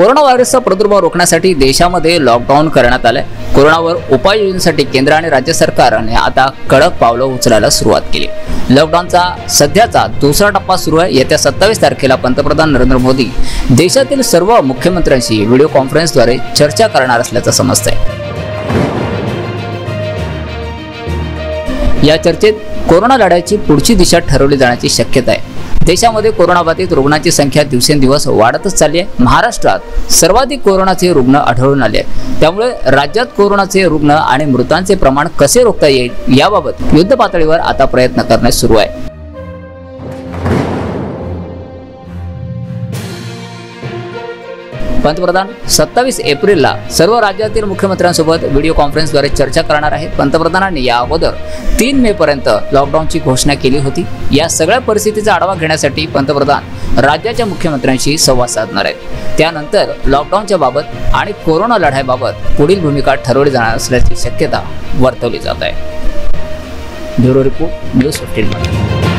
Corona व्हायरसचा प्रादुर्भाव रोखण्यासाठी देशामध्ये लॉकडाऊन करण्यात आलंय. कोरोनावर उपाययोजनेसाठी केंद्र आणि राज्य सरकारने आता कडक पावलं उचलायला सुरुवात केली. लॉकडाऊनचा सध्याचा दुसरा टप्पा सुरू आहे. येत्या सत्तावीस तारखेला पंतप्रधान नरेंद्र मोदी देशातील सर्व मुख्यमंत्र्यांशी व्हिडिओ कॉन्फरन्सद्वारे चर्चा करणार असल्याचं समजतंय. या चर्चेत कोरोना लढ्याची पुढची दिशा ठरवली जाण्याची शक्यता आहे. देशामध्ये कोरोनाबाधित रुग्णांची संख्या दिवसेंदिवस वाढतच चालली आहे. महाराष्ट्रात सर्वाधिक कोरोनाचे रुग्ण आढळून आले आहेत. त्यामुळे राज्यात कोरोनाचे रुग्ण आणि मृतांचे प्रमाण कसे रोखता येईल याबाबत युद्ध पातळीवर आता प्रयत्न करणे सुरू आहे. पंतप्रधान सत्तावीस एप्रिलला सर्व राज्यातील मुख्यमंत्र्यांसोबत व्हिडिओ कॉन्फरन्सद्वारे चर्चा करणार आहेत. पंतप्रधानांनी या अगोदर तीन मे पर्यंत लॉकडाऊनची घोषणा केली होती. या सगळ्या परिस्थितीचा आढावा घेण्यासाठी पंतप्रधान राज्याच्या मुख्यमंत्र्यांशी संवाद साधणार आहेत. त्यानंतर लॉकडाऊनच्या बाबत आणि कोरोना लढाईबाबत पुढील भूमिका ठरवली जाणार असल्याची शक्यता वर्तवली जात आहे. Bureau report news fifteen.